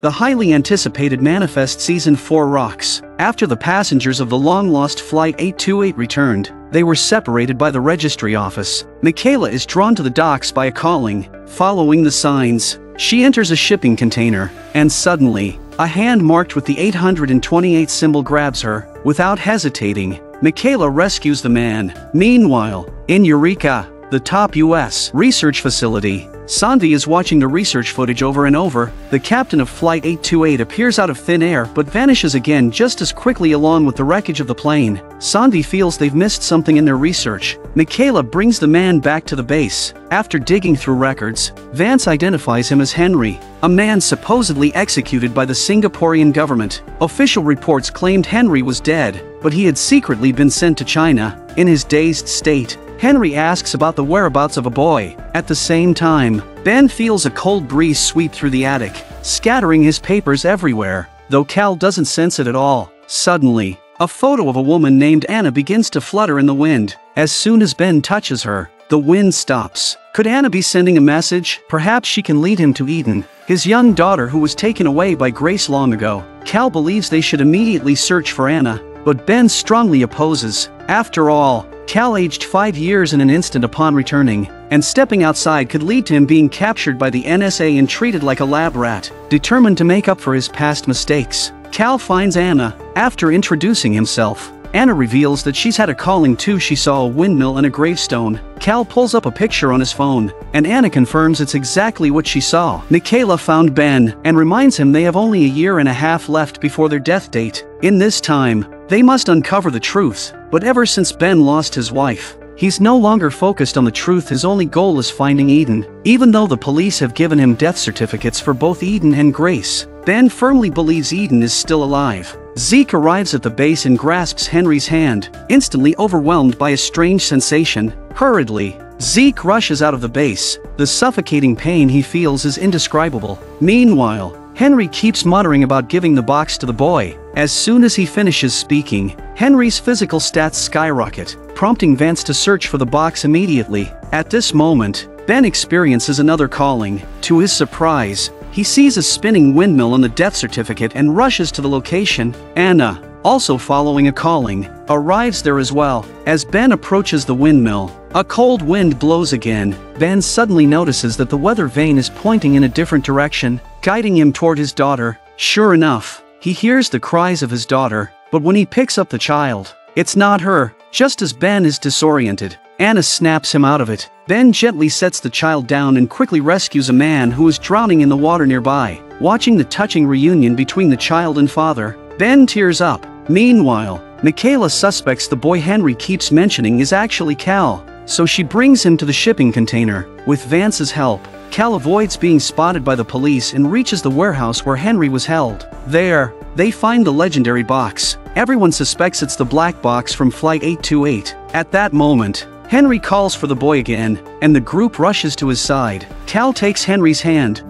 The highly anticipated Manifest Season 4 rocks. After the passengers of the long-lost Flight 828 returned, they were separated by the registry office. Michaela is drawn to the docks by a calling. Following the signs, she enters a shipping container, and suddenly, a hand marked with the 828 symbol grabs her. Without hesitating, Michaela rescues the man. Meanwhile, in Eureka, the top US research facility, Sanvi is watching the research footage over and over. The captain of Flight 828 appears out of thin air but vanishes again just as quickly along with the wreckage of the plane. Sanvi feels they've missed something in their research. Michaela brings the man back to the base. After digging through records, Vance identifies him as Henry, a man supposedly executed by the Singaporean government. Official reports claimed Henry was dead, but he had secretly been sent to China. In his dazed state, Henry asks about the whereabouts of a boy. At the same time, Ben feels a cold breeze sweep through the attic, scattering his papers everywhere, though Cal doesn't sense it at all. Suddenly, a photo of a woman named Anna begins to flutter in the wind. As soon as Ben touches her, the wind stops. Could Anna be sending a message? Perhaps she can lead him to Eden, his young daughter who was taken away by Grace long ago. Cal believes they should immediately search for Anna, but Ben strongly opposes. After all, Cal aged 5 years in an instant upon returning, and stepping outside could lead to him being captured by the NSA and treated like a lab rat, determined to make up for his past mistakes. Cal finds Anna, after introducing himself. Anna reveals that she's had a calling too she saw a windmill and a gravestone. Cal pulls up a picture on his phone, and Anna confirms it's exactly what she saw. Michaela found Ben, and reminds him they have only a year and a half left before their death date. In this time, they must uncover the truth, but ever since Ben lost his wife, he's no longer focused on the truth his only goal is finding Eden. Even though the police have given him death certificates for both Eden and Grace, Ben firmly believes Eden is still alive. Zeke arrives at the base and grasps Henry's hand, instantly overwhelmed by a strange sensation. Hurriedly, Zeke rushes out of the base. The suffocating pain he feels is indescribable. Meanwhile, Henry keeps muttering about giving the box to the boy. As soon as he finishes speaking, Henry's physical stats skyrocket, prompting Vance to search for the box immediately. At this moment, Ben experiences another calling. To his surprise, he sees a spinning windmill on the death certificate and rushes to the location. Anna, also following a calling, arrives there as well. As Ben approaches the windmill, a cold wind blows again. Ben suddenly notices that the weather vane is pointing in a different direction, guiding him toward his daughter. Sure enough, he hears the cries of his daughter, but when he picks up the child, it's not her. Just as Ben is disoriented, Anna snaps him out of it. Ben gently sets the child down and quickly rescues a man who is drowning in the water nearby. Watching the touching reunion between the child and father, Ben tears up. Meanwhile, Michaela suspects the boy Henry keeps mentioning is actually Cal, so she brings him to the shipping container. With Vance's help, Cal avoids being spotted by the police and reaches the warehouse where Henry was held. There, they find the legendary box. Everyone suspects it's the black box from Flight 828. At that moment, Henry calls for the boy again, and the group rushes to his side. Cal takes Henry's hand.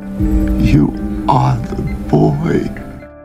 You are the boy.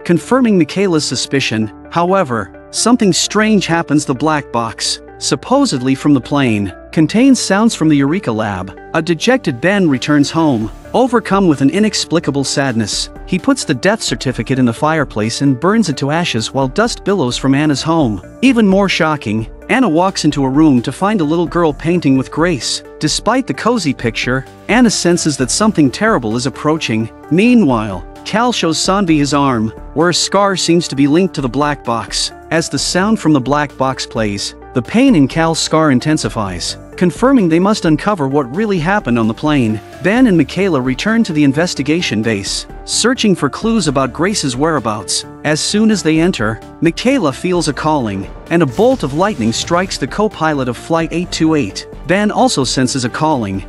Confirming Michaela's suspicion, however, something strange happens the black box, supposedly from the plane, contains sounds from the Eureka lab. A dejected Ben returns home, overcome with an inexplicable sadness. He puts the death certificate in the fireplace and burns it to ashes while dust billows from Anna's home. Even more shocking, Anna walks into a room to find a little girl painting with Grace. Despite the cozy picture, Anna senses that something terrible is approaching. Meanwhile, Cal shows Sanvi his arm, where a scar seems to be linked to the black box. As the sound from the black box plays, the pain in Cal's scar intensifies, confirming they must uncover what really happened on the plane. Ben and Michaela return to the investigation base, searching for clues about Grace's whereabouts. As soon as they enter, Michaela feels a calling, and a bolt of lightning strikes the co-pilot of Flight 828. Ben also senses a calling.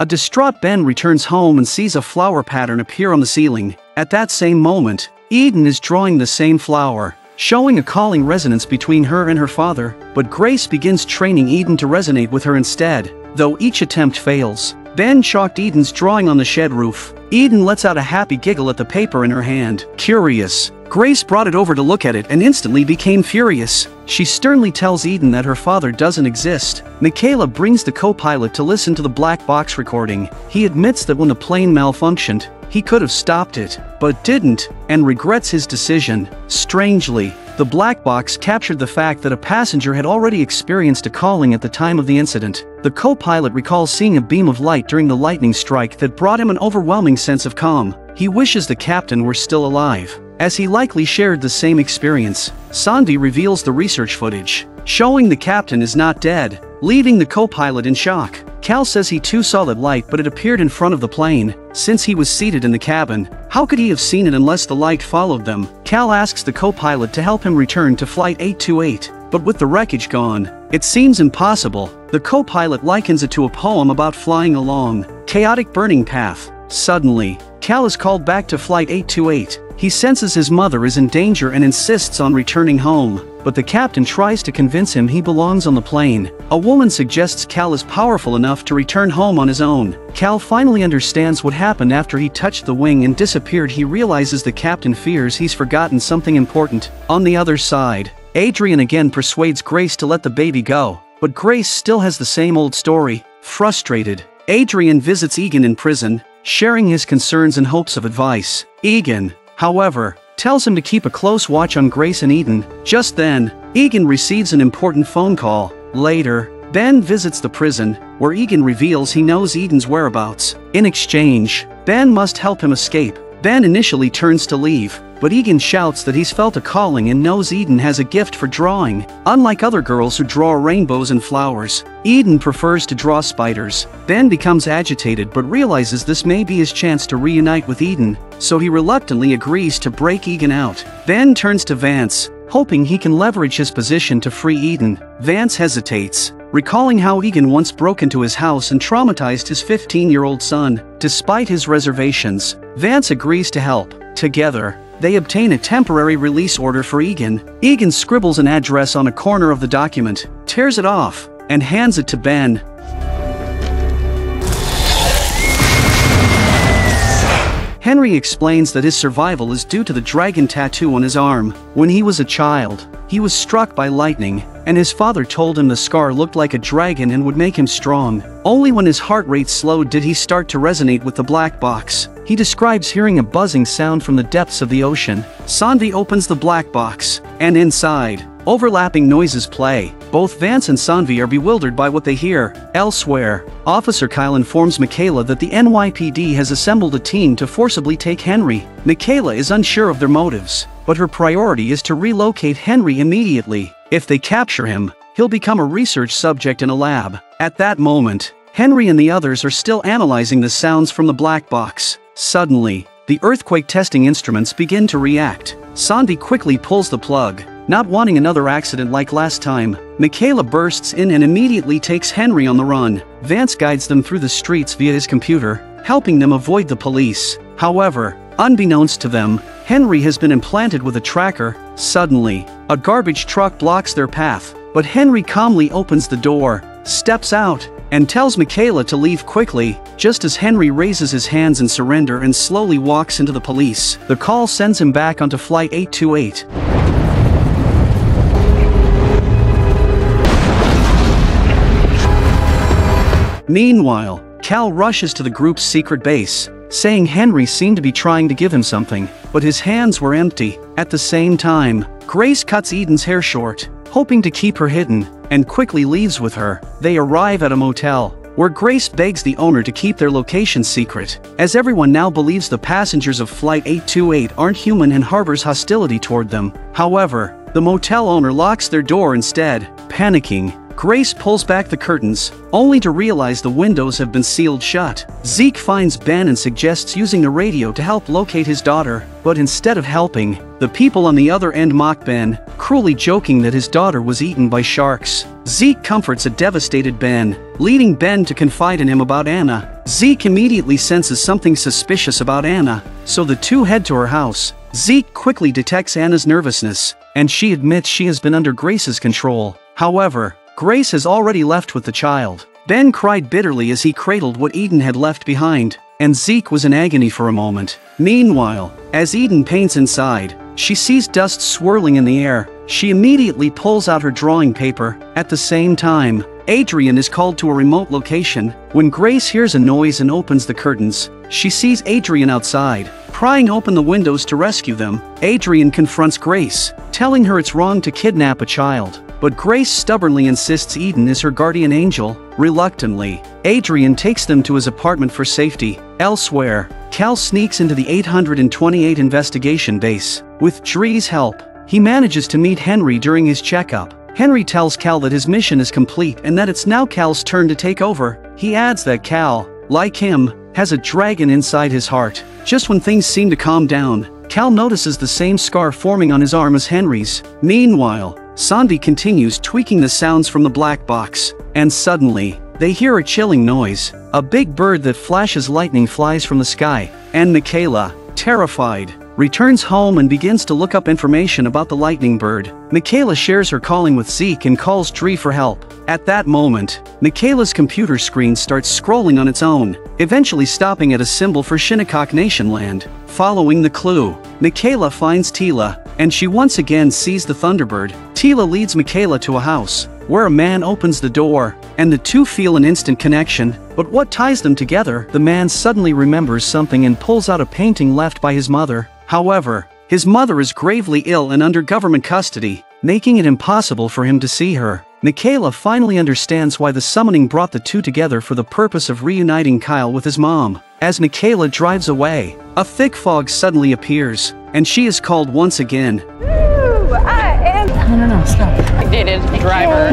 A distraught Ben returns home and sees a flower pattern appear on the ceiling. At that same moment, Eden is drawing the same flower, showing a calling resonance between her and her father, but Grace begins training Eden to resonate with her instead. Though each attempt fails, Ben chalked Eden's drawing on the shed roof. Eden lets out a happy giggle at the paper in her hand. Curious. Grace brought it over to look at it and instantly became furious. She sternly tells Eden that her father doesn't exist. Michaela brings the co-pilot to listen to the black box recording. He admits that when the plane malfunctioned, he could have stopped it, but didn't, and regrets his decision. Strangely, the black box captured the fact that a passenger had already experienced a calling at the time of the incident. The co-pilot recalls seeing a beam of light during the lightning strike that brought him an overwhelming sense of calm. He wishes the captain were still alive, as he likely shared the same experience. Sanvi reveals the research footage, showing the captain is not dead, leaving the co-pilot in shock. Cal says he too saw that light but it appeared in front of the plane, since he was seated in the cabin. How could he have seen it unless the light followed them? Cal asks the co-pilot to help him return to Flight 828, but with the wreckage gone, it seems impossible. The co-pilot likens it to a poem about flying along, chaotic burning path. Suddenly, Cal is called back to Flight 828. He senses his mother is in danger and insists on returning home, but the captain tries to convince him he belongs on the plane. A woman suggests Cal is powerful enough to return home on his own. Cal finally understands what happened after he touched the wing and disappeared he realizes the captain fears he's forgotten something important. On the other side, Adrian again persuades Grace to let the baby go, but Grace still has the same old story. Frustrated, Adrian visits Egan in prison, sharing his concerns and hopes of advice. Egan, however, tells him to keep a close watch on Grace and Eden. Just then, Egan receives an important phone call. Later, Ben visits the prison, where Egan reveals he knows Eden's whereabouts. In exchange, Ben must help him escape. Ben initially turns to leave, but Egan shouts that he's felt a calling and knows Eden has a gift for drawing. Unlike other girls who draw rainbows and flowers, Eden prefers to draw spiders. Ben becomes agitated but realizes this may be his chance to reunite with Eden, so he reluctantly agrees to break Egan out. Ben turns to Vance, hoping he can leverage his position to free Eden. Vance hesitates, recalling how Egan once broke into his house and traumatized his 15-year-old son. Despite his reservations, Vance agrees to help. Together, they obtain a temporary release order for Egan. Egan scribbles an address on a corner of the document, tears it off, and hands it to Ben. Henry explains that his survival is due to the dragon tattoo on his arm. When he was a child, he was struck by lightning, and his father told him the scar looked like a dragon and would make him strong. Only when his heart rate slowed did he start to resonate with the black box. He describes hearing a buzzing sound from the depths of the ocean. Sanvi opens the black box, and inside, overlapping noises play. Both Vance and Sanvi are bewildered by what they hear. Elsewhere, Officer Kyle informs Michaela that the NYPD has assembled a team to forcibly take Henry. Michaela is unsure of their motives, but her priority is to relocate Henry immediately. If they capture him, he'll become a research subject in a lab. At that moment, Henry and the others are still analyzing the sounds from the black box. Suddenly, the earthquake testing instruments begin to react. Sanvi quickly pulls the plug, not wanting another accident like last time. Michaela bursts in and immediately takes Henry on the run. Vance guides them through the streets via his computer, helping them avoid the police. However, unbeknownst to them, Henry has been implanted with a tracker. Suddenly, a garbage truck blocks their path, but Henry calmly opens the door, steps out, and tells Michaela to leave quickly, just as Henry raises his hands in surrender and slowly walks into the police. The call sends him back onto Flight 828. Meanwhile, Cal rushes to the group's secret base, saying Henry seemed to be trying to give him something, but his hands were empty. At the same time, Grace cuts Eden's hair short, hoping to keep her hidden, and quickly leaves with her. They arrive at a motel, where Grace begs the owner to keep their location secret, as everyone now believes the passengers of Flight 828 aren't human and harbors hostility toward them. However, the motel owner locks their door instead. Panicking, Grace pulls back the curtains, only to realize the windows have been sealed shut. Zeke finds Ben and suggests using the radio to help locate his daughter, but instead of helping, the people on the other end mock Ben, cruelly joking that his daughter was eaten by sharks. Zeke comforts a devastated Ben, leading Ben to confide in him about Anna. Zeke immediately senses something suspicious about Anna, so the two head to her house. Zeke quickly detects Anna's nervousness, and she admits she has been under Grace's control. However, Grace has already left with the child. Ben cried bitterly as he cradled what Eden had left behind, and Zeke was in agony for a moment. Meanwhile, as Eden paints inside, she sees dust swirling in the air. She immediately pulls out her drawing paper. At the same time, Adrian is called to a remote location. When Grace hears a noise and opens the curtains, she sees Adrian outside, prying open the windows to rescue them. Adrian confronts Grace, telling her it's wrong to kidnap a child. But Grace stubbornly insists Eden is her guardian angel. Reluctantly, Adrian takes them to his apartment for safety. Elsewhere, Cal sneaks into the 828 investigation base. With Dree's help, he manages to meet Henry during his checkup. Henry tells Cal that his mission is complete and that it's now Cal's turn to take over. He adds that Cal, like him, has a dragon inside his heart. Just when things seem to calm down, Cal notices the same scar forming on his arm as Henry's. Meanwhile, Sanvi continues tweaking the sounds from the black box, and suddenly, they hear a chilling noise. A big bird that flashes lightning flies from the sky, and Michaela, terrified, returns home and begins to look up information about the lightning bird. Michaela shares her calling with Zeke and calls Dree for help. At that moment, Michaela's computer screen starts scrolling on its own, eventually stopping at a symbol for Shinnecock Nation land. Following the clue, Michaela finds Tila, and she once again sees the Thunderbird. Tila leads Michaela to a house, where a man opens the door, and the two feel an instant connection, but what ties them together? The man suddenly remembers something and pulls out a painting left by his mother. However, his mother is gravely ill and under government custody, making it impossible for him to see her. Michaela finally understands why the summoning brought the two together for the purpose of reuniting Kyle with his mom. As Michaela drives away, a thick fog suddenly appears, and she is called once again. Ooh, I am. No, no, no, stop. Dated driver.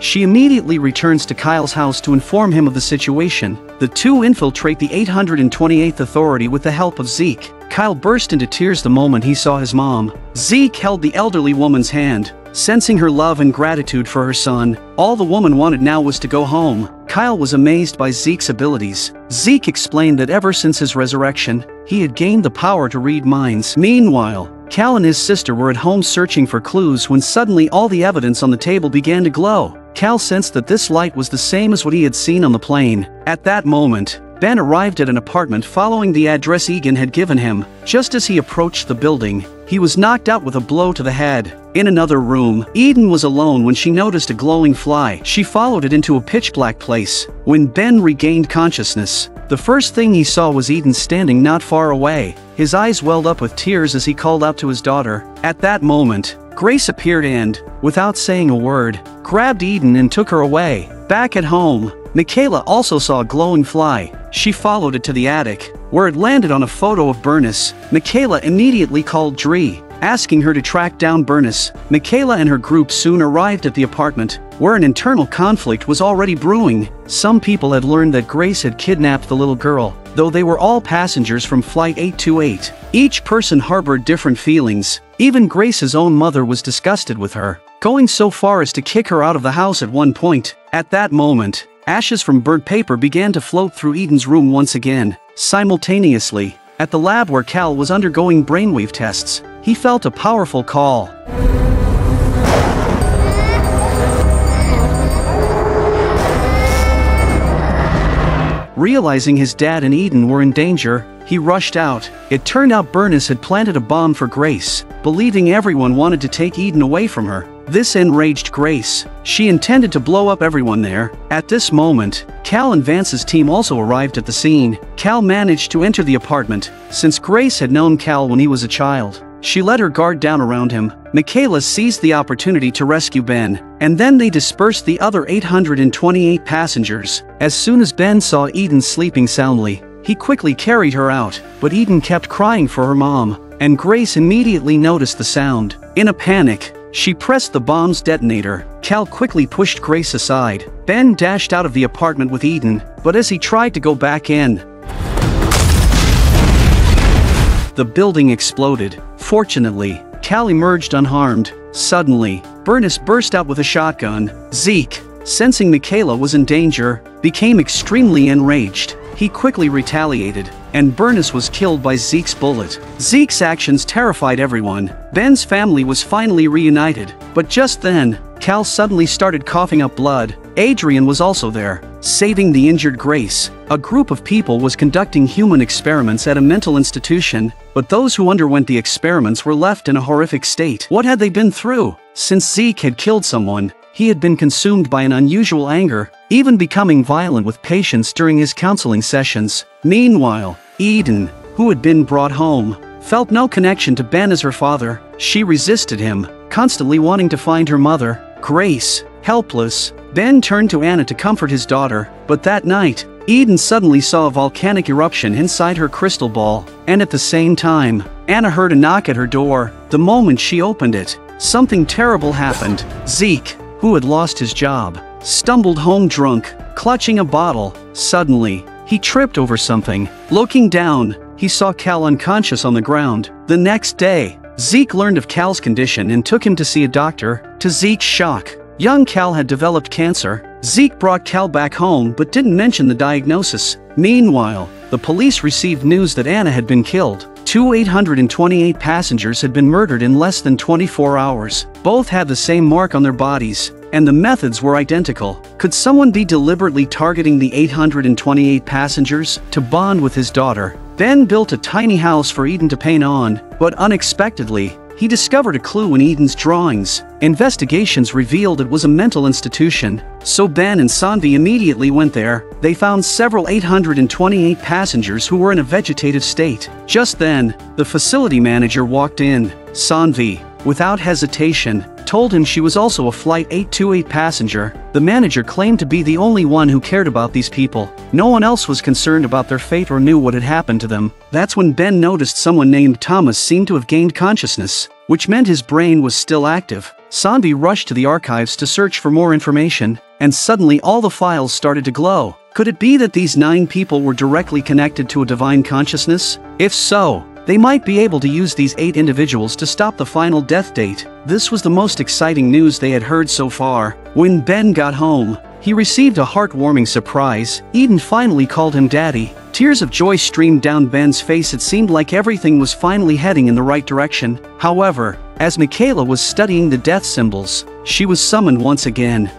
She immediately returns to Kyle's house to inform him of the situation. The two infiltrate the 828th Authority with the help of Zeke. Kyle burst into tears the moment he saw his mom. Zeke held the elderly woman's hand, sensing her love and gratitude for her son. All the woman wanted now was to go home. Kyle was amazed by Zeke's abilities. Zeke explained that ever since his resurrection, he had gained the power to read minds. Meanwhile, Cal and his sister were at home searching for clues when suddenly all the evidence on the table began to glow. Cal sensed that this light was the same as what he had seen on the plane. At that moment, Ben arrived at an apartment following the address Egan had given him. Just as he approached the building, he was knocked out with a blow to the head. In another room, Eden was alone when she noticed a glowing fly. She followed it into a pitch-black place. When Ben regained consciousness, the first thing he saw was Eden standing not far away. His eyes welled up with tears as he called out to his daughter. At that moment, Grace appeared and, without saying a word, grabbed Eden and took her away. Back at home, Michaela also saw a glowing fly. She followed it to the attic, where it landed on a photo of Bernice. Michaela immediately called Dree, asking her to track down Bernice. Michaela and her group soon arrived at the apartment, where an internal conflict was already brewing. Some people had learned that Grace had kidnapped the little girl, though they were all passengers from Flight 828. Each person harbored different feelings. Even Grace's own mother was disgusted with her, going so far as to kick her out of the house at one point. At that moment, ashes from burnt paper began to float through Eden's room once again. Simultaneously, at the lab where Cal was undergoing brainwave tests, he felt a powerful call. Realizing his dad and Eden were in danger, he rushed out. It turned out Bernice had planted a bomb for Grace, believing everyone wanted to take Eden away from her. This enraged Grace. She intended to blow up everyone there. At this moment, Cal and Vance's team also arrived at the scene. Cal managed to enter the apartment, since Grace had known Cal when he was a child. She let her guard down around him. Michaela seized the opportunity to rescue Ben, and then they dispersed the other 828 passengers. As soon as Ben saw Eden sleeping soundly, he quickly carried her out, but Eden kept crying for her mom, and Grace immediately noticed the sound. In a panic, she pressed the bomb's detonator. Cal quickly pushed Grace aside. Ben dashed out of the apartment with Eden, but as he tried to go back in, the building exploded. Fortunately, Cal emerged unharmed. Suddenly, Bernice burst out with a shotgun. Zeke, sensing Michaela was in danger, became extremely enraged. he quickly retaliated, and Bernice was killed by Zeke's bullet. Zeke's actions terrified everyone. Ben's family was finally reunited, but just then, Cal suddenly started coughing up blood. Adrian was also there, saving the injured Grace. A group of people was conducting human experiments at a mental institution, but those who underwent the experiments were left in a horrific state. What had they been through? Since Zeke had killed someone, he had been consumed by an unusual anger, even becoming violent with patients during his counseling sessions. Meanwhile, Eden, who had been brought home, felt no connection to Ben as her father. She resisted him, constantly wanting to find her mother, Grace. Helpless, Ben turned to Anna to comfort his daughter, but that night, Eden suddenly saw a volcanic eruption inside her crystal ball, and at the same time, Anna heard a knock at her door. The moment she opened it, something terrible happened. Zeke, who had lost his job, stumbled home drunk, clutching a bottle. Suddenly, he tripped over something. Looking down, he saw Cal unconscious on the ground. The next day, Zeke learned of Cal's condition and took him to see a doctor. To Zeke's shock, young Cal had developed cancer. Zeke brought Cal back home but didn't mention the diagnosis. Meanwhile, the police received news that Anna had been killed. Two 828 passengers had been murdered in less than 24 hours. Both had the same mark on their bodies, and the methods were identical. Could someone be deliberately targeting the 828 passengers to bond with his daughter? Ben built a tiny house for Eden to paint on, but unexpectedly, he discovered a clue in Eden's drawings. Investigations revealed it was a mental institution, so Ben and Sanvi immediately went there. They found several 828 passengers who were in a vegetative state. Just then, the facility manager walked in. Sanvi, without hesitation, told him she was also a Flight 828 passenger. The manager claimed to be the only one who cared about these people. No one else was concerned about their fate or knew what had happened to them. That's when Ben noticed someone named Thomas seemed to have gained consciousness, which meant his brain was still active. Sanvi rushed to the archives to search for more information, and suddenly all the files started to glow. Could it be that these nine people were directly connected to a divine consciousness? If so, they might be able to use these eight individuals to stop the final death date. This was the most exciting news they had heard so far. When Ben got home, he received a heartwarming surprise. Eden finally called him daddy. Tears of joy streamed down Ben's face it seemed like everything was finally heading in the right direction. However, as Michaela was studying the death symbols, she was summoned once again.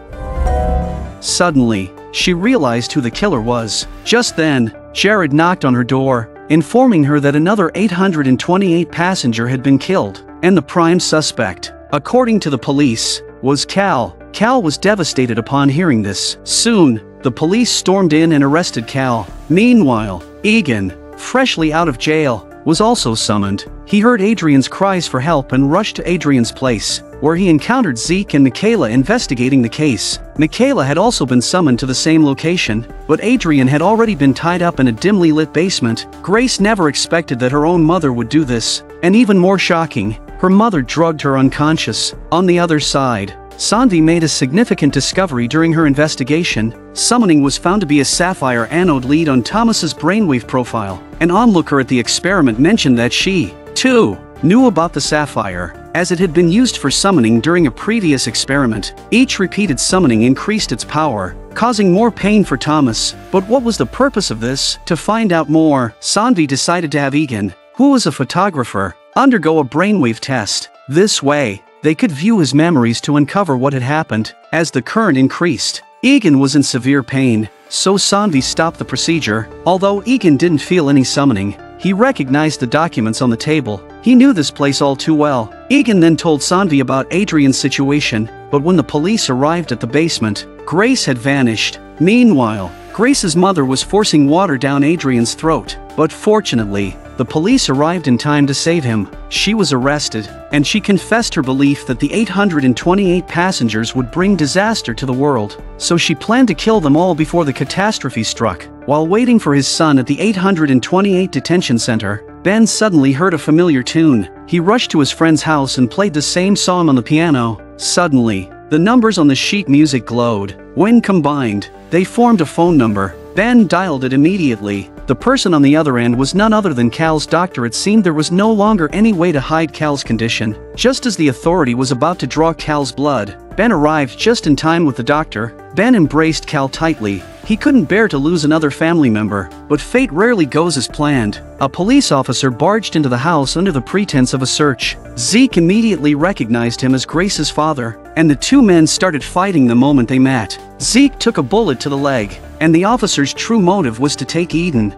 Suddenly, she realized who the killer was. Just then, Jared knocked on her door informing her that another 828 passenger had been killed, and the prime suspect, according to the police, was Cal. Cal was devastated upon hearing this. Soon, the police stormed in and arrested Cal. Meanwhile, Egan, freshly out of jail, was also summoned. He heard Adrian's cries for help and rushed to Adrian's place, where he encountered Zeke and Michaela investigating the case. Michaela had also been summoned to the same location, but Adrian had already been tied up in a dimly lit basement. Grace never expected that her own mother would do this, and even more shocking, her mother drugged her unconscious. On the other side, Sanvi made a significant discovery during her investigation. Summoning was found to be a sapphire anode lead on Thomas's brainwave profile. An onlooker at the experiment mentioned that she, too, knew about the sapphire, as it had been used for summoning during a previous experiment. Each repeated summoning increased its power, causing more pain for Thomas. But what was the purpose of this? To find out more, Sanvi decided to have Egan, who was a photographer, undergo a brainwave test. This way, they could view his memories to uncover what had happened. As the current increased, Egan was in severe pain, so Sanvi stopped the procedure. Although Egan didn't feel any summoning, he recognized the documents on the table. He knew this place all too well. Egan then told Sanvi about Adrian's situation, but when the police arrived at the basement, Grace had vanished. Meanwhile, Grace's mother was forcing water down Adrian's throat, but fortunately, the police arrived in time to save him. She was arrested, and she confessed her belief that the 828 passengers would bring disaster to the world, so she planned to kill them all before the catastrophe struck. While waiting for his son at the 828 detention center, Ben suddenly heard a familiar tune. He rushed to his friend's house and played the same song on the piano. Suddenly, the numbers on the sheet music glowed. When combined, they formed a phone number. Ben dialed it immediately. The person on the other end was none other than Cal's doctor. It seemed there was no longer any way to hide Cal's condition. Just as the authority was about to draw Cal's blood, Ben arrived just in time with the doctor. Ben embraced Cal tightly. He couldn't bear to lose another family member, but fate rarely goes as planned. A police officer barged into the house under the pretense of a search. Zeke immediately recognized him as Grace's father, and the two men started fighting the moment they met. Zeke took a bullet to the leg, and the officer's true motive was to take Eden.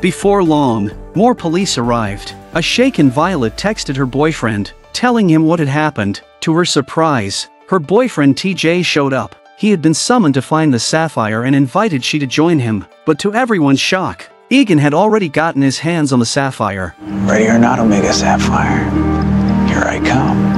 Before long, more police arrived. A shaken Violet texted her boyfriend, telling him what had happened. To her surprise, her boyfriend TJ showed up. He had been summoned to find the sapphire and invited she to join him, but to everyone's shock, Egan had already gotten his hands on the sapphire. Ready or not, Omega Sapphire. Here I come.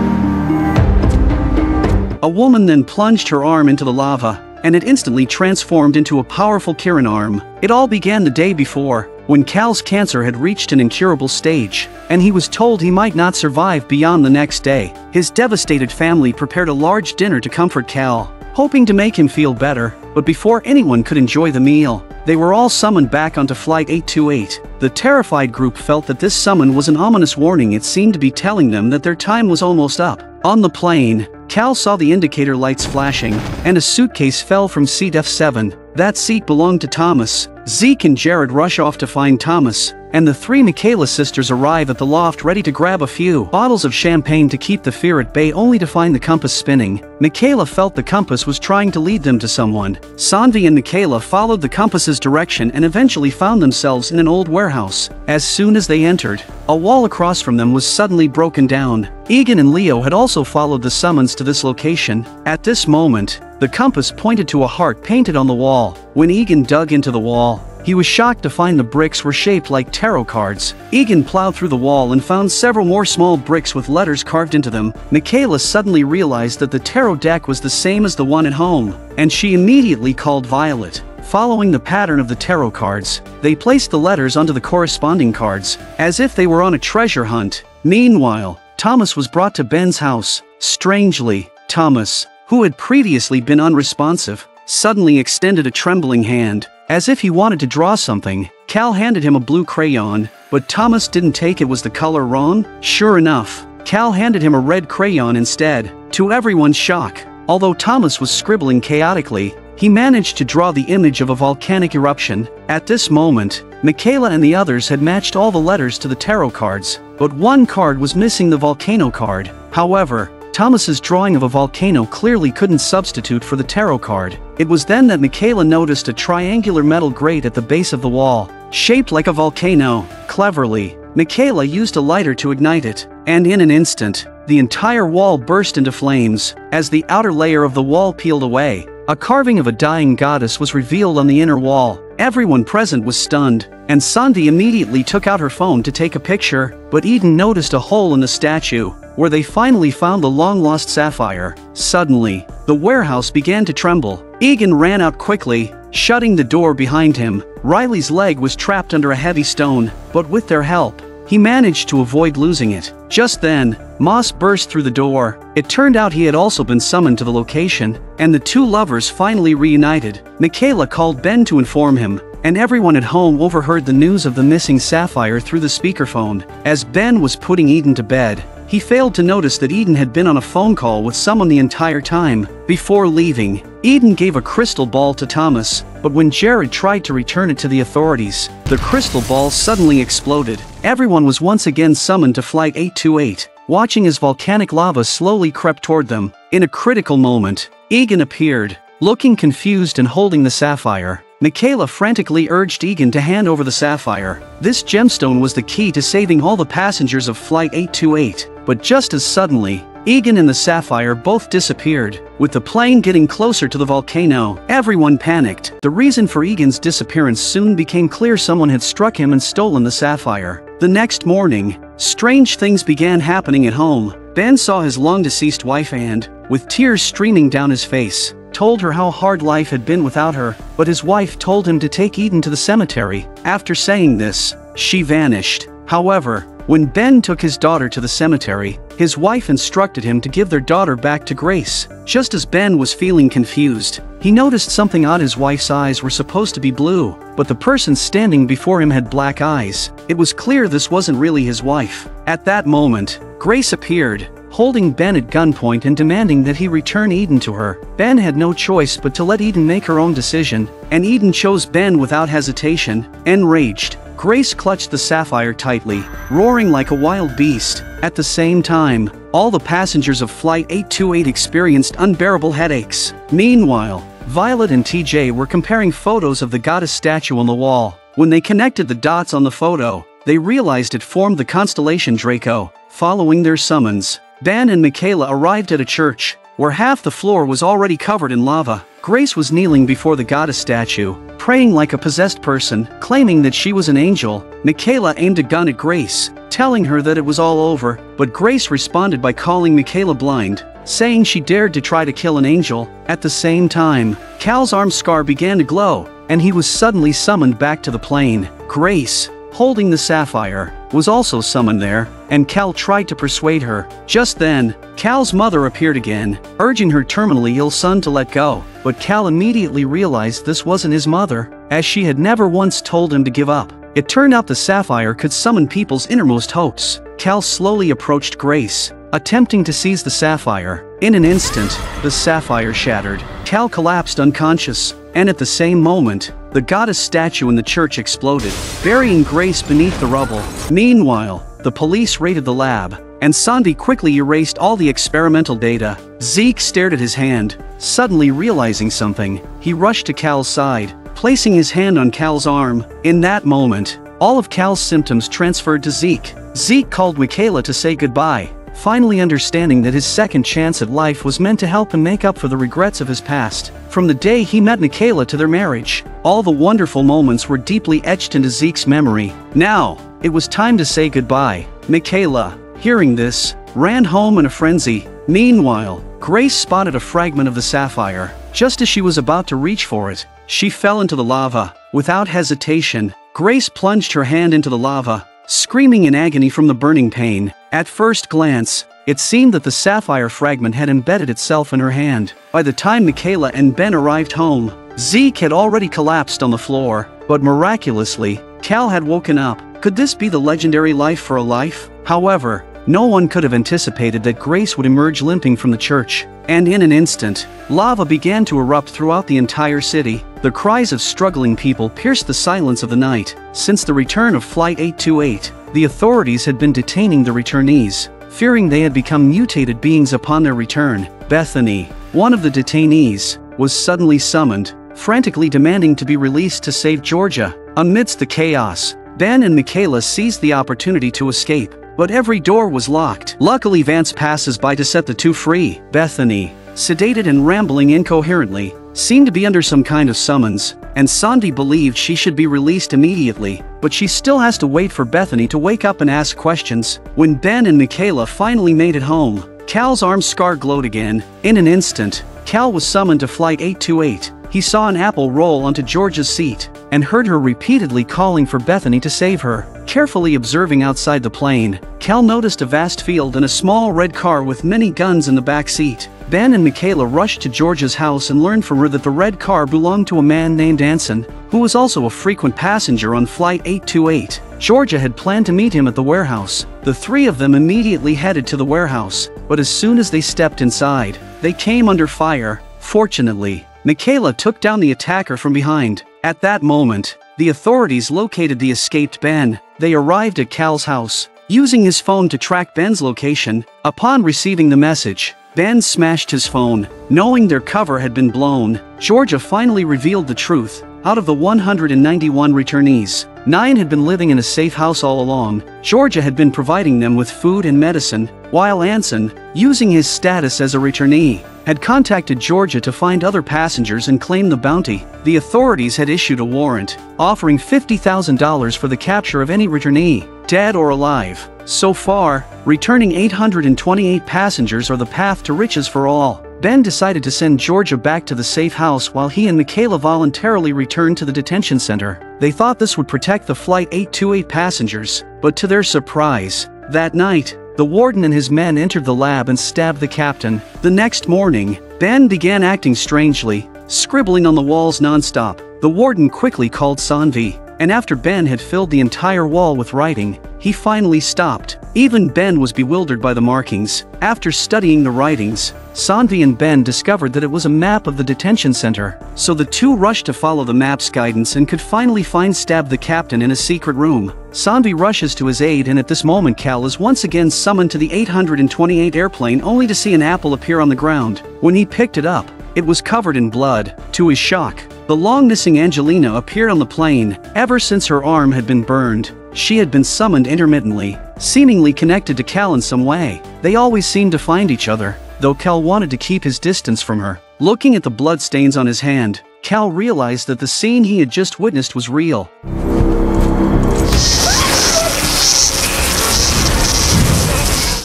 A woman then plunged her arm into the lava, and it instantly transformed into a powerful Kirin arm. It all began the day before, when Cal's cancer had reached an incurable stage, and he was told he might not survive beyond the next day. His devastated family prepared a large dinner to comfort Cal, hoping to make him feel better, but before anyone could enjoy the meal, they were all summoned back onto Flight 828. The terrified group felt that this summon was an ominous warning it seemed to be telling them that their time was almost up. On the plane, Cal saw the indicator lights flashing, and a suitcase fell from seat F7. That seat belonged to Thomas. Zeke and Jared rush off to find Thomas, and the three Michaela sisters arrive at the loft ready to grab a few bottles of champagne to keep the fear at bay only to find the compass spinning. Michaela felt the compass was trying to lead them to someone. Sanvi and Michaela followed the compass's direction and eventually found themselves in an old warehouse. As soon as they entered, a wall across from them was suddenly broken down. Egan and Leo had also followed the summons to this location. At this moment, the compass pointed to a heart painted on the wall. When Egan dug into the wall, he was shocked to find the bricks were shaped like tarot cards. Egan plowed through the wall and found several more small bricks with letters carved into them. Michaela suddenly realized that the tarot deck was the same as the one at home, and she immediately called Violet. Following the pattern of the tarot cards, they placed the letters onto the corresponding cards, as if they were on a treasure hunt. Meanwhile, Thomas was brought to Ben's house. Strangely, Thomas, who had previously been unresponsive, suddenly extended a trembling hand. As if he wanted to draw something, Cal handed him a blue crayon, but Thomas didn't take it was the color wrong? Sure enough, Cal handed him a red crayon instead. To everyone's shock, although Thomas was scribbling chaotically, he managed to draw the image of a volcanic eruption. At this moment, Michaela and the others had matched all the letters to the tarot cards, but one card was missing the volcano card. However, Thomas's drawing of a volcano clearly couldn't substitute for the tarot card. It was then that Michaela noticed a triangular metal grate at the base of the wall, shaped like a volcano. Cleverly, Michaela used a lighter to ignite it, and in an instant, the entire wall burst into flames. As the outer layer of the wall peeled away, a carving of a dying goddess was revealed on the inner wall. Everyone present was stunned, and Sanvi immediately took out her phone to take a picture, but Eden noticed a hole in the statue, where they finally found the long-lost sapphire. Suddenly, the warehouse began to tremble. Egan ran out quickly, shutting the door behind him. Riley's leg was trapped under a heavy stone, but with their help, he managed to avoid losing it. Just then, Moss burst through the door. It turned out he had also been summoned to the location, and the two lovers finally reunited. Michaela called Ben to inform him, and everyone at home overheard the news of the missing sapphire through the speakerphone. As Ben was putting Eden to bed, he failed to notice that Eden had been on a phone call with someone the entire time. Before leaving, Eden gave a crystal ball to Thomas, but when Jared tried to return it to the authorities, the crystal ball suddenly exploded. Everyone was once again summoned to Flight 828, watching as volcanic lava slowly crept toward them. In a critical moment, Egan appeared, looking confused and holding the sapphire. Michaela frantically urged Egan to hand over the sapphire. This gemstone was the key to saving all the passengers of Flight 828, but just as suddenly, Egan and the sapphire both disappeared. With the plane getting closer to the volcano, everyone panicked. The reason for Egan's disappearance soon became clear someone had struck him and stolen the sapphire. The next morning, strange things began happening at home. Ben saw his long-deceased wife and, with tears streaming down his face, told her how hard life had been without her, but his wife told him to take Eden to the cemetery. After saying this, she vanished. However, When Ben took his daughter to the cemetery, his wife instructed him to give their daughter back to Grace. Just as Ben was feeling confused, he noticed something odd his wife's eyes were supposed to be blue, but the person standing before him had black eyes. It was clear this wasn't really his wife. At that moment, Grace appeared, holding Ben at gunpoint and demanding that he return Eden to her. Ben had no choice but to let Eden make her own decision, and Eden chose Ben without hesitation, enraged. Grace clutched the sapphire tightly, roaring like a wild beast. At the same time, all the passengers of Flight 828 experienced unbearable headaches. Meanwhile, Violet and TJ were comparing photos of the goddess statue on the wall. When they connected the dots on the photo, they realized it formed the constellation Draco. Following their summons, Ben and Michaela arrived at a church, where half the floor was already covered in lava. Grace was kneeling before the goddess statue, praying like a possessed person, claiming that she was an angel. Michaela aimed a gun at Grace, telling her that it was all over, but Grace responded by calling Michaela blind, saying she dared to try to kill an angel. At the same time, Cal's arm scar began to glow, and he was suddenly summoned back to the plane. Grace, holding the sapphire, was also summoned there, and Cal tried to persuade her. Just then, Cal's mother appeared again, urging her terminally ill son to let go, but Cal immediately realized this wasn't his mother, as she had never once told him to give up. It turned out the sapphire could summon people's innermost hopes. Cal slowly approached Grace, attempting to seize the sapphire. In an instant, the sapphire shattered. Cal collapsed unconscious, and at the same moment, the goddess statue in the church exploded, burying Grace beneath the rubble. Meanwhile, the police raided the lab, and Sanvi quickly erased all the experimental data. Zeke stared at his hand, suddenly realizing something. He rushed to Cal's side, placing his hand on Cal's arm. In that moment, all of Cal's symptoms transferred to Zeke. Zeke called Michaela to say goodbye, finally understanding that his second chance at life was meant to help him make up for the regrets of his past. From the day he met Michaela to their marriage, all the wonderful moments were deeply etched into Zeke's memory. Now, it was time to say goodbye. Michaela, hearing this, ran home in a frenzy. Meanwhile, Grace spotted a fragment of the sapphire. Just as she was about to reach for it, she fell into the lava. Without hesitation, Grace plunged her hand into the lava, screaming in agony from the burning pain. At first glance, it seemed that the sapphire fragment had embedded itself in her hand. By the time Michaela and Ben arrived home, Zeke had already collapsed on the floor, but miraculously, Cal had woken up. Could this be the legendary life for a life? However, no one could have anticipated that Grace would emerge limping from the church. And in an instant, lava began to erupt throughout the entire city. The cries of struggling people pierced the silence of the night. Since the return of Flight 828, the authorities had been detaining the returnees, fearing they had become mutated beings upon their return. Bethany, one of the detainees, was suddenly summoned, frantically demanding to be released to save Georgia. Amidst the chaos, Ben and Michaela seized the opportunity to escape, but every door was locked. Luckily Vance passes by to set the two free. Bethany, sedated and rambling incoherently, seemed to be under some kind of summons, and Sanvi believed she should be released immediately, but she still has to wait for Bethany to wake up and ask questions. When Ben and Michaela finally made it home, Cal's arm scar glowed again. In an instant, Cal was summoned to Flight 828. He saw an apple roll onto George's seat, and heard her repeatedly calling for Bethany to save her. Carefully observing outside the plane, Cal noticed a vast field and a small red car with many guns in the back seat. Ben and Michaela rushed to Georgia's house and learned from her that the red car belonged to a man named Anson, who was also a frequent passenger on Flight 828. Georgia had planned to meet him at the warehouse. The three of them immediately headed to the warehouse, but as soon as they stepped inside, they came under fire. Fortunately, Michaela took down the attacker from behind. At that moment, the authorities located the escaped Ben. They arrived at Cal's house, using his phone to track Ben's location. Upon receiving the message, Ben smashed his phone. Knowing their cover had been blown, Georgia finally revealed the truth. Out of the 191 returnees, nine had been living in a safe house all along. Georgia had been providing them with food and medicine, while Anson, using his status as a returnee, had contacted Georgia to find other passengers and claim the bounty. The authorities had issued a warrant, offering $50,000 for the capture of any returnee, dead or alive. So far, returning 828 passengers are the path to riches for all. Ben decided to send Georgia back to the safe house while he and Michaela voluntarily returned to the detention center. They thought this would protect the Flight 828 passengers, but to their surprise, that night, the warden and his men entered the lab and stabbed the captain. The next morning, Ben began acting strangely, scribbling on the walls nonstop. The warden quickly called Sanvi, and after Ben had filled the entire wall with writing, he finally stopped. Even Ben was bewildered by the markings. After studying the writings, Sanvi and Ben discovered that it was a map of the detention center, so the two rushed to follow the map's guidance and could finally find Stab the captain in a secret room. Sanvi rushes to his aid and at this moment Cal is once again summoned to the 828 airplane only to see an apple appear on the ground. When he picked it up, it was covered in blood. To his shock, the long-missing Angelina appeared on the plane. Ever since her arm had been burned, she had been summoned intermittently, seemingly connected to Cal in some way. They always seemed to find each other, though Cal wanted to keep his distance from her. Looking at the bloodstains on his hand, Cal realized that the scene he had just witnessed was real.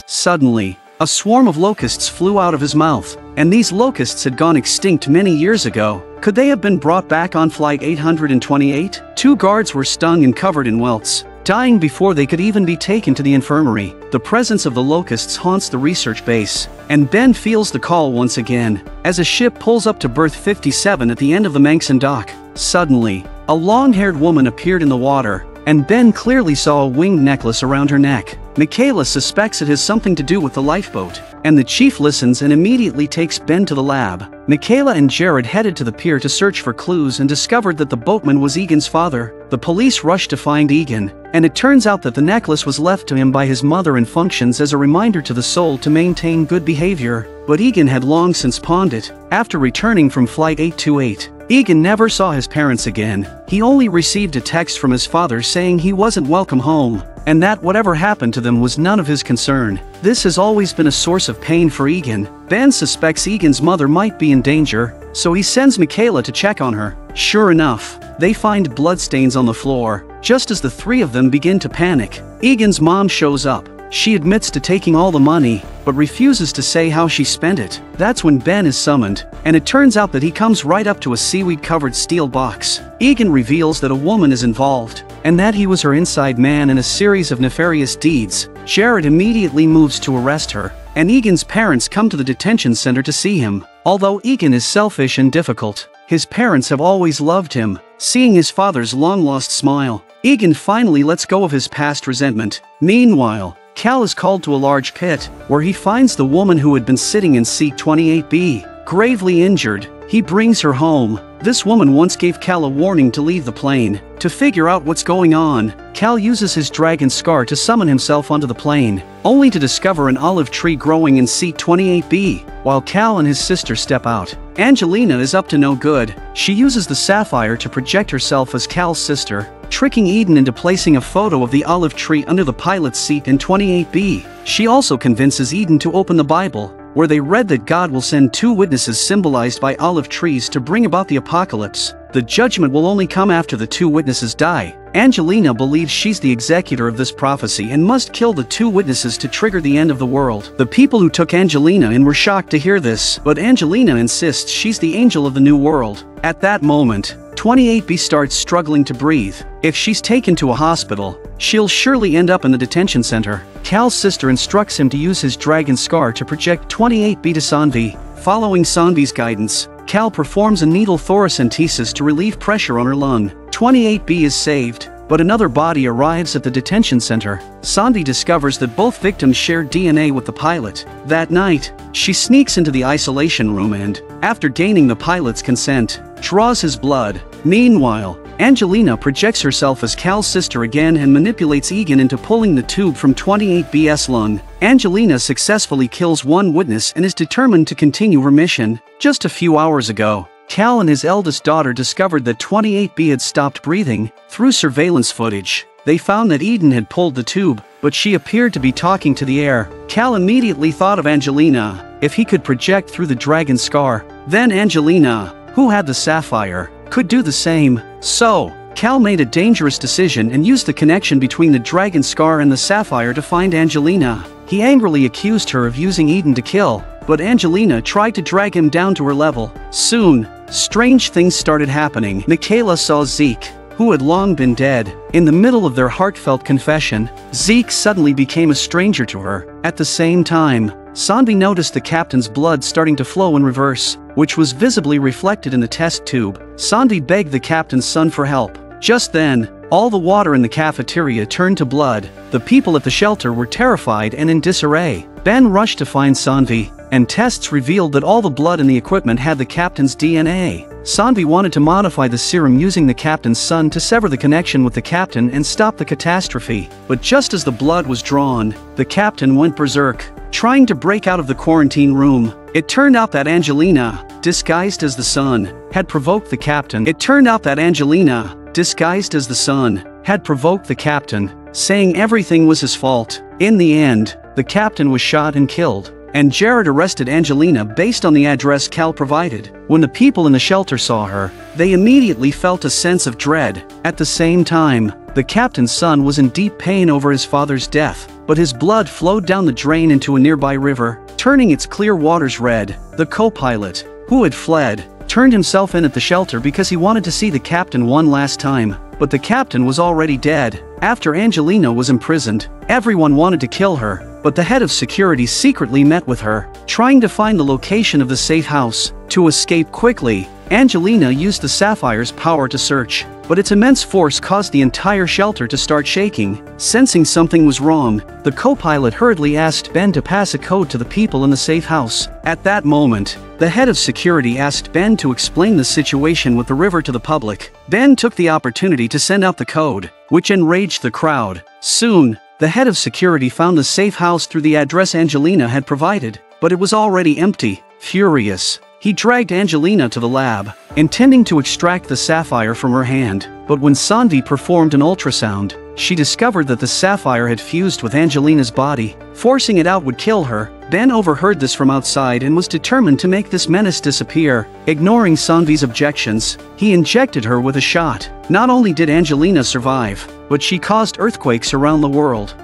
Suddenly, a swarm of locusts flew out of his mouth, and these locusts had gone extinct many years ago. Could they have been brought back on Flight 828? Two guards were stung and covered in welts, dying before they could even be taken to the infirmary. The presence of the locusts haunts the research base, and Ben feels the call once again. As a ship pulls up to berth 57 at the end of the Manxon dock, suddenly, a long-haired woman appeared in the water, and Ben clearly saw a winged necklace around her neck. Michaela suspects it has something to do with the lifeboat, and the chief listens and immediately takes Ben to the lab. Michaela and Jared headed to the pier to search for clues and discovered that the boatman was Egan's father. The police rushed to find Egan, and it turns out that the necklace was left to him by his mother and functions as a reminder to the soul to maintain good behavior, but Egan had long since pawned it. After returning from Flight 828, Egan never saw his parents again. He only received a text from his father saying he wasn't welcome home, and that whatever happened to them was none of his concern. This has always been a source of pain for Egan. Ben suspects Egan's mother might be in danger, so he sends Michaela to check on her. Sure enough, they find bloodstains on the floor. Just as the three of them begin to panic, Egan's mom shows up. She admits to taking all the money, but refuses to say how she spent it. That's when Ben is summoned, and it turns out that he comes right up to a seaweed-covered steel box. Egan reveals that a woman is involved, and that he was her inside man in a series of nefarious deeds. Jared immediately moves to arrest her, and Egan's parents come to the detention center to see him. Although Egan is selfish and difficult, his parents have always loved him, seeing his father's long-lost smile. Egan finally lets go of his past resentment. Meanwhile, Cal is called to a large pit, where he finds the woman who had been sitting in seat 28B, gravely injured. He brings her home. This woman once gave Cal a warning to leave the plane. To figure out what's going on, Cal uses his dragon scar to summon himself onto the plane, only to discover an olive tree growing in seat 28B, while Cal and his sister step out. Angelina is up to no good. She uses the sapphire to project herself as Cal's sister, tricking Eden into placing a photo of the olive tree under the pilot's seat in 28B. She also convinces Eden to open the Bible, where they read that God will send two witnesses symbolized by olive trees to bring about the apocalypse. The judgment will only come after the two witnesses die. Angelina believes she's the executor of this prophecy and must kill the two witnesses to trigger the end of the world. The people who took Angelina in were shocked to hear this, but Angelina insists she's the angel of the new world. At that moment, 28B starts struggling to breathe. If she's taken to a hospital, she'll surely end up in the detention center. Cal's sister instructs him to use his dragon scar to project 28B to Sanvi. Following Sanvi's guidance, Cal performs a needle thoracentesis to relieve pressure on her lung. 28B is saved, but another body arrives at the detention center. Sanvi discovers that both victims shared DNA with the pilot. That night, she sneaks into the isolation room and, after gaining the pilot's consent, draws his blood. Meanwhile, Angelina projects herself as Cal's sister again and manipulates Egan into pulling the tube from 28BS lung. Angelina successfully kills one witness and is determined to continue her mission. Just a few hours ago, Cal and his eldest daughter discovered that 28B had stopped breathing. Through surveillance footage, they found that Eden had pulled the tube, but she appeared to be talking to the air. Cal immediately thought of Angelina, if he could project through the dragon scar. Then Angelina, who had the sapphire, could do the same. So, Cal made a dangerous decision and used the connection between the dragon scar and the sapphire to find Angelina. He angrily accused her of using Eden to kill, but Angelina tried to drag him down to her level. Soon, strange things started happening. Michaela saw Zeke, who had long been dead. In the middle of their heartfelt confession, Zeke suddenly became a stranger to her. At the same time, Sanvi noticed the captain's blood starting to flow in reverse, which was visibly reflected in the test tube. Sanvi begged the captain's son for help. Just then, all the water in the cafeteria turned to blood. The people at the shelter were terrified and in disarray. Ben rushed to find Sanvi, and tests revealed that all the blood in the equipment had the captain's DNA. Sanvi wanted to modify the serum using the captain's son to sever the connection with the captain and stop the catastrophe. But just as the blood was drawn, the captain went berserk, trying to break out of the quarantine room. It turned out that Angelina, disguised as the son, had provoked the captain. It turned out that Angelina, disguised as the son, had provoked the captain, saying everything was his fault. In the end, the captain was shot and killed and Jared arrested Angelina based on the address Cal provided. When the people in the shelter saw her, they immediately felt a sense of dread. At the same time, the captain's son was in deep pain over his father's death, but his blood flowed down the drain into a nearby river, turning its clear waters red. The co-pilot, who had fled, turned himself in at the shelter because he wanted to see the captain one last time, but the captain was already dead. After Angelina was imprisoned, everyone wanted to kill her, but the head of security secretly met with her, trying to find the location of the safe house. To escape quickly, Angelina used the Sapphire's power to search, but its immense force caused the entire shelter to start shaking. Sensing something was wrong, the co-pilot hurriedly asked Ben to pass a code to the people in the safe house. At that moment, the head of security asked Ben to explain the situation with the river to the public. Ben took the opportunity to send out the code, which enraged the crowd. Soon, the head of security found the safe house through the address Angelina had provided, but it was already empty. Furious, he dragged Angelina to the lab, intending to extract the sapphire from her hand, but when Sanvi performed an ultrasound, she discovered that the sapphire had fused with Angelina's body. Forcing it out would kill her. Ben overheard this from outside and was determined to make this menace disappear. Ignoring Sanvi's objections, he injected her with a shot. Not only did Angelina survive, but she caused earthquakes around the world.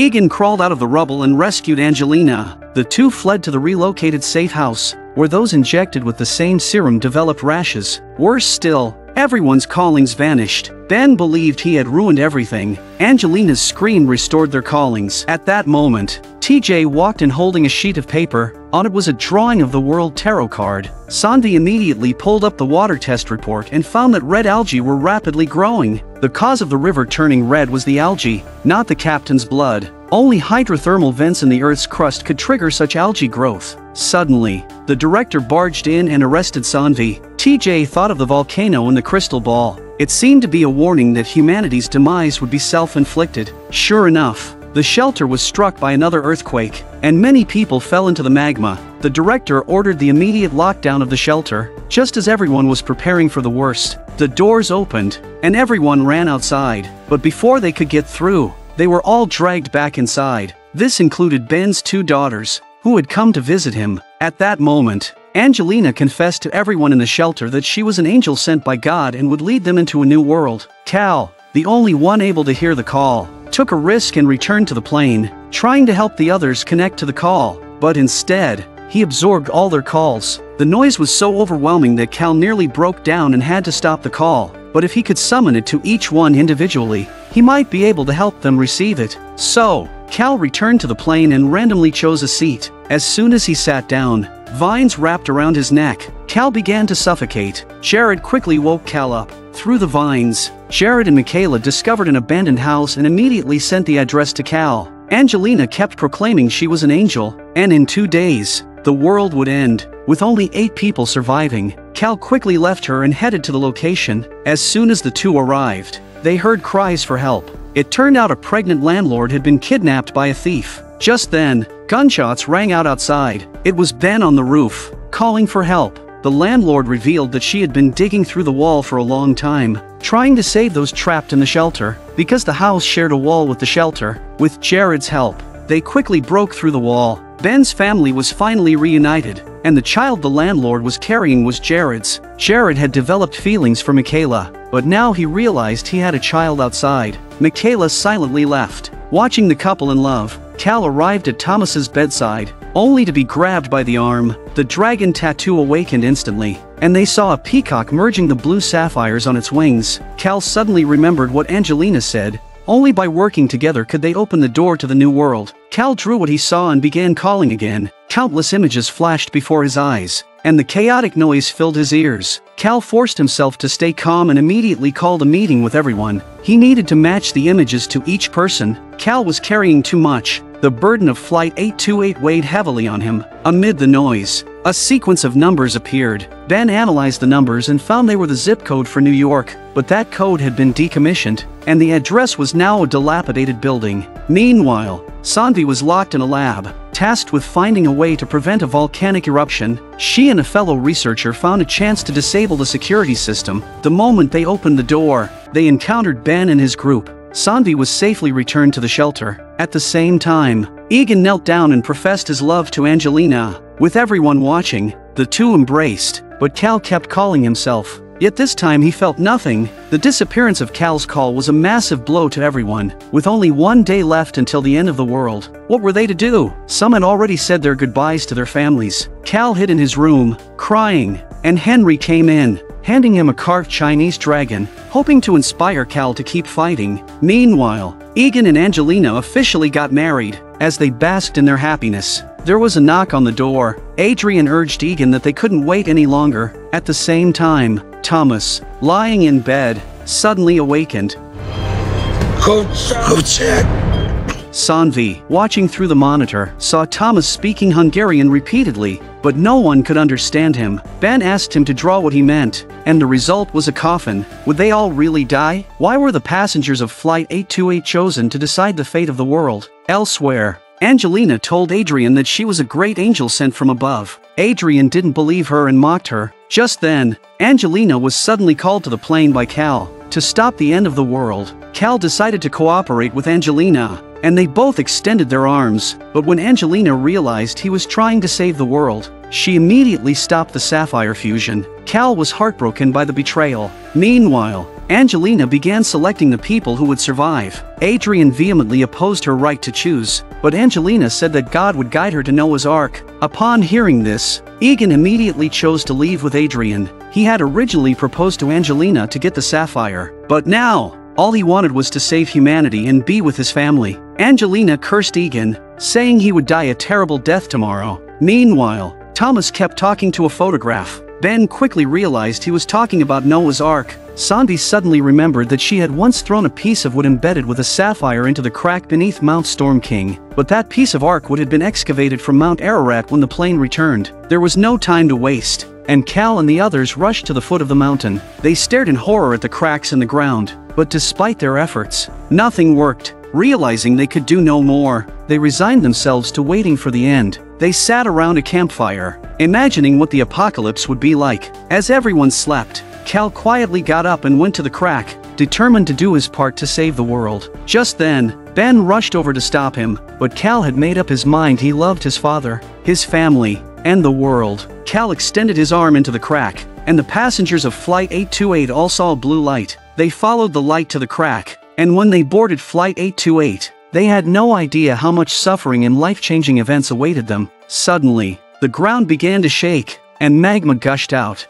Egan crawled out of the rubble and rescued Angelina. The two fled to the relocated safe house, where those injected with the same serum developed rashes. Worse still, everyone's callings vanished. Ben believed he had ruined everything. Angelina's scream restored their callings. At that moment, TJ walked in holding a sheet of paper. On it was a drawing of the World Tarot card. Sanvi immediately pulled up the water test report and found that red algae were rapidly growing. The cause of the river turning red was the algae, not the captain's blood. Only hydrothermal vents in the Earth's crust could trigger such algae growth. Suddenly, the director barged in and arrested Sanvi. TJ thought of the volcano and the crystal ball. It seemed to be a warning that humanity's demise would be self-inflicted. Sure enough, the shelter was struck by another earthquake, and many people fell into the magma. The director ordered the immediate lockdown of the shelter, just as everyone was preparing for the worst. The doors opened, and everyone ran outside, but before they could get through, they were all dragged back inside. This included Ben's two daughters, who had come to visit him. At that moment, Angelina confessed to everyone in the shelter that she was an angel sent by God and would lead them into a new world. Cal, the only one able to hear the call, took a risk and returned to the plane, trying to help the others connect to the call, but instead, he absorbed all their calls. The noise was so overwhelming that Cal nearly broke down and had to stop the call, but if he could summon it to each one individually, he might be able to help them receive it. So, Cal returned to the plane and randomly chose a seat. As soon as he sat down, vines wrapped around his neck. Cal began to suffocate. Jared quickly woke Cal up. Through the vines, Jared and Michaela discovered an abandoned house and immediately sent the address to Cal. Angelina kept proclaiming she was an angel, and in two days, the world would end. With only eight people surviving, Cal quickly left her and headed to the location. As soon as the two arrived, they heard cries for help. It turned out a pregnant landlord had been kidnapped by a thief. Just then, gunshots rang out outside. It was Ben on the roof, calling for help. The landlord revealed that she had been digging through the wall for a long time, trying to save those trapped in the shelter, because the house shared a wall with the shelter. With Jared's help, They quickly broke through the wall. Ben's family was finally reunited, and the child the landlord was carrying was Jared's. Jared had developed feelings for Michaela, but now he realized he had a child outside. Michaela silently left. Watching the couple in love, Cal arrived at Thomas's bedside, only to be grabbed by the arm. The dragon tattoo awakened instantly, and they saw a peacock merging the blue sapphires on its wings. Cal suddenly remembered what Angelina said, only by working together could they open the door to the new world. Cal drew what he saw and began calling again. Countless images flashed before his eyes, and the chaotic noise filled his ears. Cal forced himself to stay calm and immediately called a meeting with everyone. He needed to match the images to each person. Cal was carrying too much. The burden of Flight 828 weighed heavily on him. Amid the noise, a sequence of numbers appeared. Ben analyzed the numbers and found they were the zip code for New York, but that code had been decommissioned, and the address was now a dilapidated building. Meanwhile, Sanvi was locked in a lab, tasked with finding a way to prevent a volcanic eruption. She and a fellow researcher found a chance to disable the security system. The moment they opened the door, they encountered Ben and his group. Sanvi was safely returned to the shelter. At the same time, Egan knelt down and professed his love to Angelina. With everyone watching, the two embraced, but Cal kept calling himself. Yet this time he felt nothing. The disappearance of Cal's call was a massive blow to everyone. With only one day left until the end of the world, what were they to do? Some had already said their goodbyes to their families. Cal hid in his room, crying, and Henry came in handing him a carved Chinese dragon, hoping to inspire Cal to keep fighting. Meanwhile, Egan and Angelina officially got married. As they basked in their happiness, there was a knock on the door. Adrian urged Egan that they couldn't wait any longer. At the same time, Thomas, lying in bed, suddenly awakened. Sanvi, watching through the monitor, saw Thomas speaking Hungarian repeatedly, but no one could understand him. Ben asked him to draw what he meant, and the result was a coffin. Would they all really die? Why were the passengers of Flight 828 chosen to decide the fate of the world? Elsewhere, Angelina told Adrian that she was a great angel sent from above. Adrian didn't believe her and mocked her. Just then, Angelina was suddenly called to the plane by Cal. To stop the end of the world, Cal decided to cooperate with Angelina, and they both extended their arms, but when Angelina realized he was trying to save the world, she immediately stopped the sapphire fusion. Cal was heartbroken by the betrayal. Meanwhile, Angelina began selecting the people who would survive. Adrian vehemently opposed her right to choose, but Angelina said that God would guide her to Noah's Ark. Upon hearing this, Egan immediately chose to leave with Adrian. He had originally proposed to Angelina to get the sapphire, but now, all he wanted was to save humanity and be with his family. Angelina cursed Egan, saying he would die a terrible death tomorrow. Meanwhile, Thomas kept talking to a photograph. Ben quickly realized he was talking about Noah's Ark. Sanvi suddenly remembered that she had once thrown a piece of wood embedded with a sapphire into the crack beneath Mount Storm King, but that piece of ark wood had been excavated from Mount Ararat when the plane returned. There was no time to waste, and Cal and the others rushed to the foot of the mountain. They stared in horror at the cracks in the ground, but despite their efforts, nothing worked. Realizing they could do no more, they resigned themselves to waiting for the end. They sat around a campfire, imagining what the apocalypse would be like. As everyone slept, Cal quietly got up and went to the crack, determined to do his part to save the world. Just then, Ben rushed over to stop him, but Cal had made up his mind he loved his father, his family, and the world. Cal extended his arm into the crack, and the passengers of Flight 828 all saw a blue light. They followed the light to the crack, and when they boarded Flight 828, they had no idea how much suffering and life-changing events awaited them. Suddenly, the ground began to shake, and magma gushed out.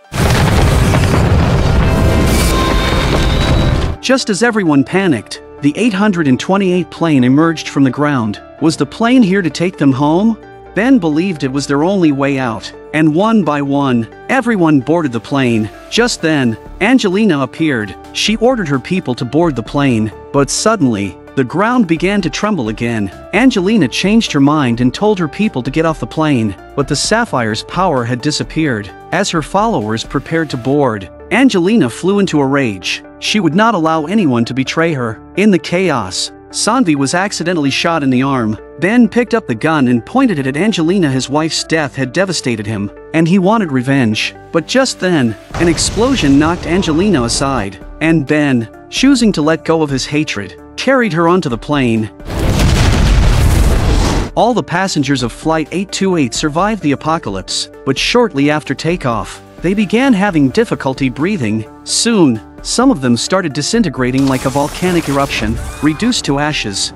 Just as everyone panicked, the 828 plane emerged from the ground. Was the plane here to take them home? Ben believed it was their only way out, and one by one, everyone boarded the plane. Just then, Angelina appeared. She ordered her people to board the plane, but suddenly, the ground began to tremble again. Angelina changed her mind and told her people to get off the plane, but the Sapphire's power had disappeared. As her followers prepared to board, Angelina flew into a rage. She would not allow anyone to betray her. In the chaos, Sanvi was accidentally shot in the arm. Ben picked up the gun and pointed it at Angelina. His wife's death had devastated him, and he wanted revenge. But just then, an explosion knocked Angelina aside, and Ben, choosing to let go of his hatred, carried her onto the plane. All the passengers of Flight 828 survived the apocalypse, but shortly after takeoff, they began having difficulty breathing. Soon, some of them started disintegrating like a volcanic eruption, reduced to ashes.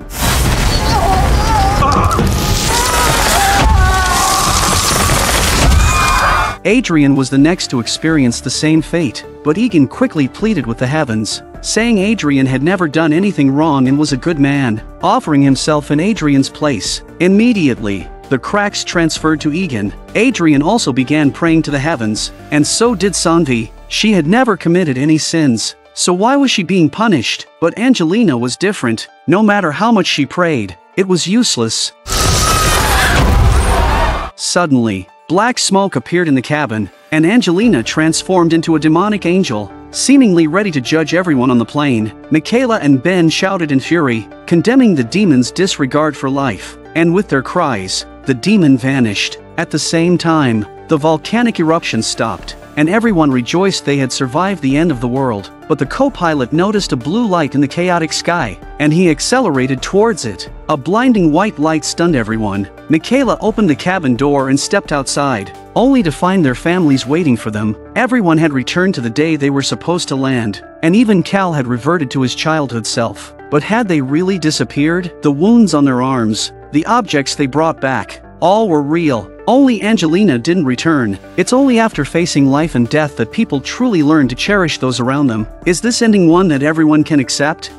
Adrian was the next to experience the same fate, but Egan quickly pleaded with the heavens, saying Adrian had never done anything wrong and was a good man, offering himself in Adrian's place. Immediately, the cracks transferred to Egan. Adrian also began praying to the heavens, and so did Sanvi. She had never committed any sins, so why was she being punished? But Angelina was different. No matter how much she prayed, it was useless. Suddenly, black smoke appeared in the cabin, and Angelina transformed into a demonic angel, seemingly ready to judge everyone on the plane. Michaela and Ben shouted in fury, condemning the demon's disregard for life, and with their cries, the demon vanished. At the same time, the volcanic eruption stopped, and everyone rejoiced they had survived the end of the world. But the co-pilot noticed a blue light in the chaotic sky, and he accelerated towards it. A blinding white light stunned everyone. Michaela opened the cabin door and stepped outside, only to find their families waiting for them. Everyone had returned to the day they were supposed to land, and even Cal had reverted to his childhood self. But had they really disappeared? The wounds on their arms, the objects they brought back, all were real. Only Angelina didn't return. It's only after facing life and death that people truly learn to cherish those around them. Is this ending one that everyone can accept?